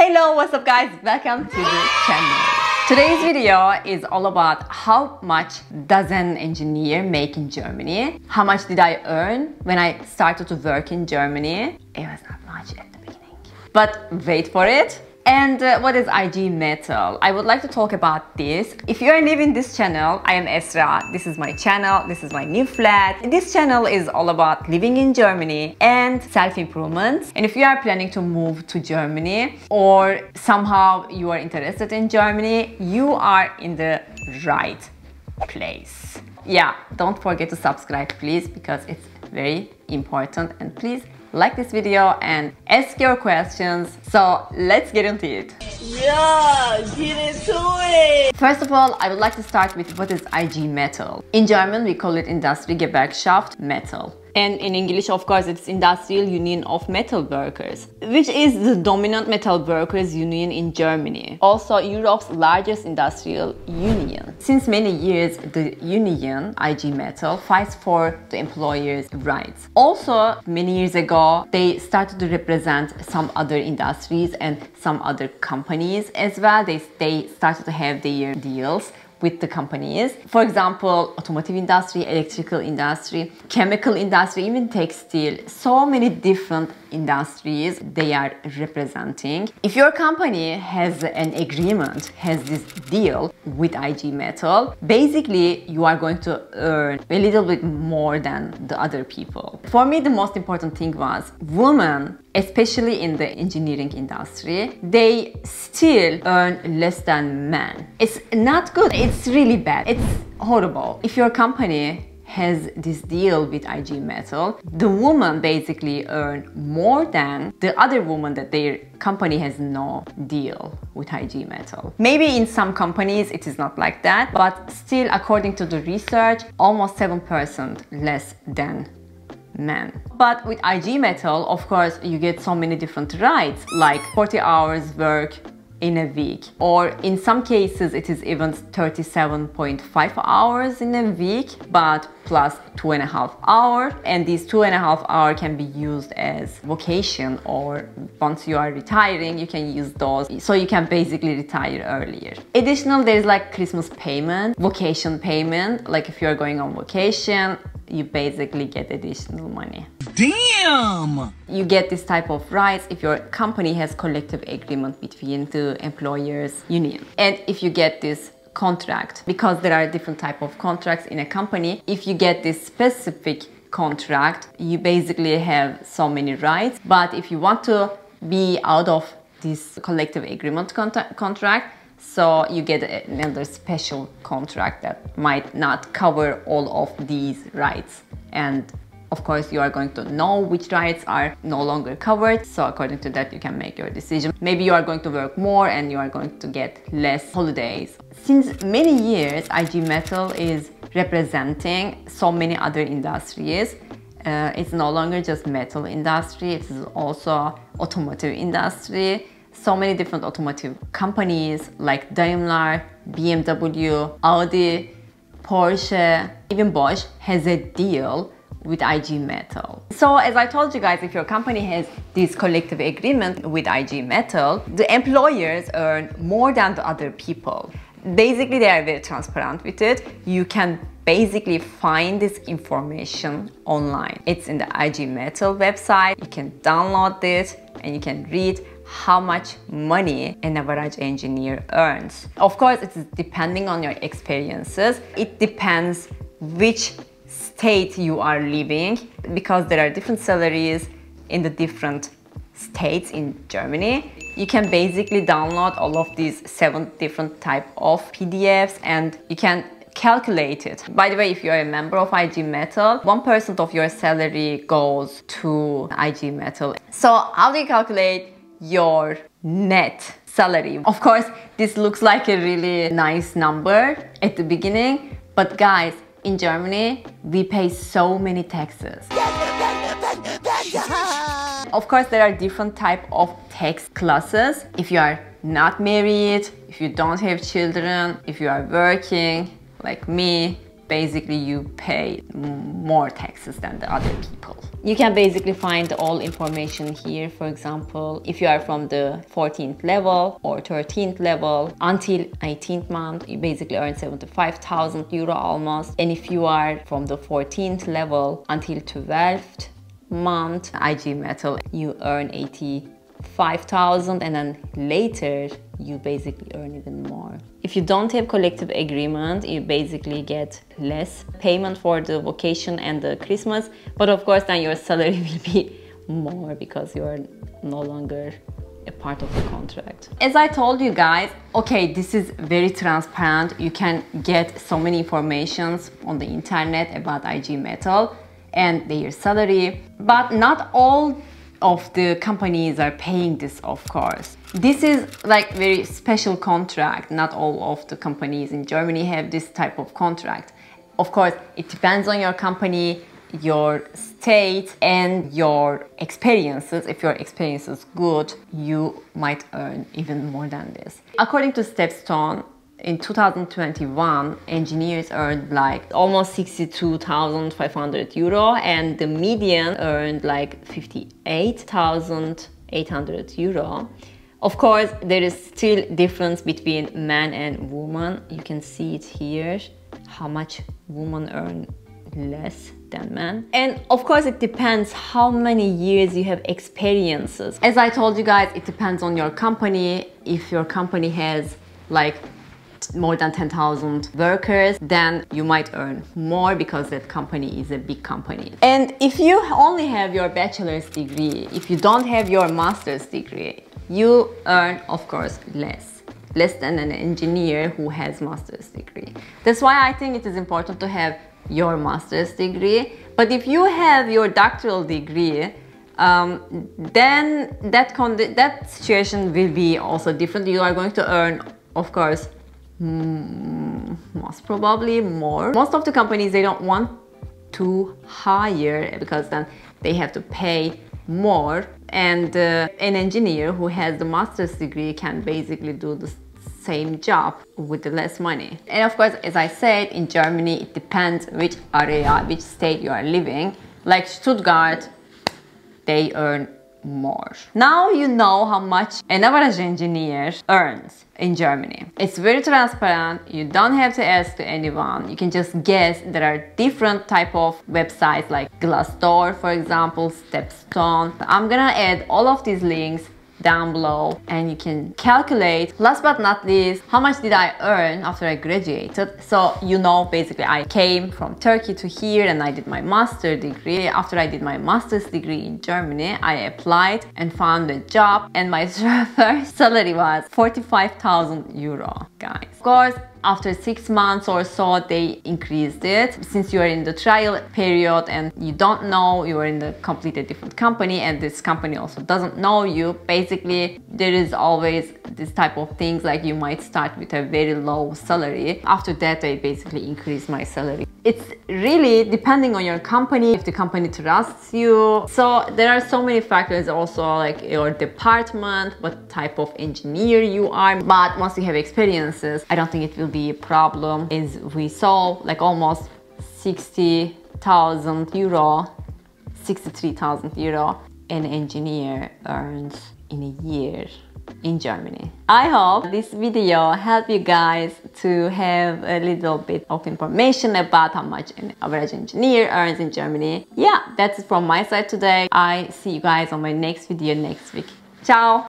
Hello, what's up guys? Welcome to the channel. Today's video is all about how much does an engineer make in Germany? How much did I earn when I started to work in Germany? It was not much at the beginning. But wait for it, and uh, what is IG Metall? I would like to talk about this. If you are new in this channel, I am Esra. This is my channel. This is my new flat. This channel is all about living in Germany and self-improvement. And if you are planning to move to Germany or somehow you are interested in Germany, you are in the right place. Yeah, don't forget to subscribe please because it's very important and please like this video and ask your questions. So let's get into it. Yeah, get into it. First of all, I would like to start with what is IG Metall. In German, we call it Industriegewerkschaft Metall and in English of course it's Industrial Union of Metal Workers, which is the dominant metal workers union in Germany, also Europe's largest industrial union. Since many years the union, IG Metall, fights for the employers' rights. Also many years ago they started to represent some other industries and some other companies as well. They, they started to have their deals with the companies. For example, automotive industry, electrical industry, chemical industry, even textile, so many different industries they are representing. If your company has an agreement, has this deal with IG Metall, basically you are going to earn a little bit more than the other people. For me, the most important thing was women especially in the engineering industry, they still earn less than men. It's not good. It's really bad. It's horrible. If your company has this deal with IG Metall, the woman basically earn more than the other woman that their company has no deal with IG Metall. Maybe in some companies it is not like that, but still according to the research, almost 7% less than men. But with IG Metall, of course, you get so many different rights, like 40 hours work in a week. Or in some cases, it is even 37.5 hours in a week, but plus two and a half hour. And these two and a half hour can be used as vacation or once you are retiring, you can use those. So you can basically retire earlier. Additional, there's like Christmas payment, vacation payment, like if you're going on vacation, you basically get additional money. Damn! You get this type of rights if your company has collective agreement between the employers union. And if you get this contract, because there are different type of contracts in a company, if you get this specific contract, you basically have so many rights. But if you want to be out of this collective agreement contract, so you get another special contract that might not cover all of these rights. And of course, you are going to know which rights are no longer covered. So according to that, you can make your decision. Maybe you are going to work more and you are going to get less holidays. Since many years, IG Metall is representing so many other industries. Uh, it's no longer just metal industry, it is also automotive industry so many different automotive companies like Daimler, BMW, Audi, Porsche, even Bosch has a deal with IG Metall. So as I told you guys, if your company has this collective agreement with IG Metall, the employers earn more than the other people. Basically, they are very transparent with it. You can basically find this information online. It's in the IG Metall website. You can download this and you can read how much money an average engineer earns. Of course, it is depending on your experiences. It depends which state you are living because there are different salaries in the different states in Germany. You can basically download all of these seven different type of PDFs and you can calculate it. By the way, if you're a member of IG Metall, 1% of your salary goes to IG Metall. So how do you calculate your net salary. Of course, this looks like a really nice number at the beginning, but guys, in Germany, we pay so many taxes. of course, there are different type of tax classes. If you are not married, if you don't have children, if you are working, like me, basically you pay more taxes than the other people. You can basically find all information here. For example, if you are from the 14th level or 13th level until 18th month, you basically earn 75,000 euro almost. And if you are from the 14th level until 12th month, IG Metall, you earn 80 5,000 and then later you basically earn even more. If you don't have collective agreement, you basically get less payment for the vacation and the Christmas, but of course then your salary will be more because you are no longer a part of the contract. As I told you guys, okay, this is very transparent. You can get so many informations on the internet about IG Metall and their salary, but not all of the companies are paying this of course this is like very special contract. Not all of the companies in germany have this type of contract. Of course it depends on your company your state and your experiences. If your experience is good you might earn even more than this. According to stepstone in 2021 engineers earned like almost 62,500 euro and the median earned like 58,800 euro of course there is still difference between man and woman. You can see it here how much women earn less than men. And of course it depends how many years you have experiences. As i told you guys it depends on your company. If your company has like more than 10,000 workers, then you might earn more because that company is a big company. And if you only have your bachelor's degree, if you don't have your master's degree, you earn, of course, less less than an engineer who has master's degree. That's why I think it is important to have your master's degree. But if you have your doctoral degree, um, then that that situation will be also different. You are going to earn, of course, most probably more. Most of the companies, they don't want to hire because then they have to pay more and uh, an engineer who has the master's degree can basically do the same job with less money. And of course, as I said, in Germany, it depends which area, which state you are living. Like Stuttgart, they earn more. Now you know how much an average engineer earns in Germany. It's very transparent. You don't have to ask to anyone. You can just guess. There are different type of websites like Glassdoor, for example, Stepstone. I'm gonna add all of these links down below and you can calculate last but not least how much did I earn after I graduated? So you know basically I came from Turkey to here and I did my master degree. After I did my master's degree in Germany I applied and found a job and my first salary was 45,000 euro guys. Of course after six months or so they increased it. Since you are in the trial period and you don't know you are in a completely different company and this company also doesn't know you basically there is always this type of things like you might start with a very low salary. After that they basically increase my salary it's really depending on your company if the company trusts you. So there are so many factors also like your department what type of engineer you are. But once you have experiences i don't think it will be a problem. Is we saw like almost 60,000 euro 63,000 euro an engineer earns in a year in Germany. I hope this video helped you guys to have a little bit of information about how much an average engineer earns in Germany. Yeah, that's it from my side today. I see you guys on my next video next week. Ciao!